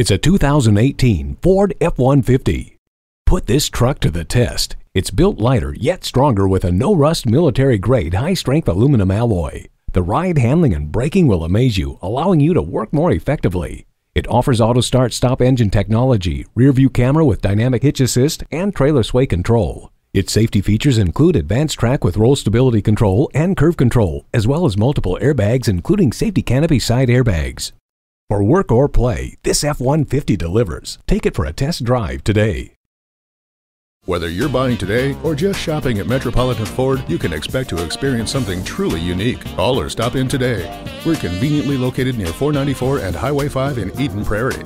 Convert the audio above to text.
It's a 2018 Ford F-150. Put this truck to the test. It's built lighter yet stronger with a no-rust military-grade high-strength aluminum alloy. The ride, handling, and braking will amaze you, allowing you to work more effectively. It offers auto start stop engine technology, rear view camera with dynamic hitch assist, and trailer sway control. Its safety features include AdvanceTrac with roll stability control and curve control, as well as multiple airbags including safety canopy side airbags. For work or play, this F-150 delivers. Take it for a test drive today. Whether you're buying today or just shopping at Metropolitan Ford, you can expect to experience something truly unique. Call or stop in today. We're conveniently located near 494 and Highway 5 in Eden Prairie.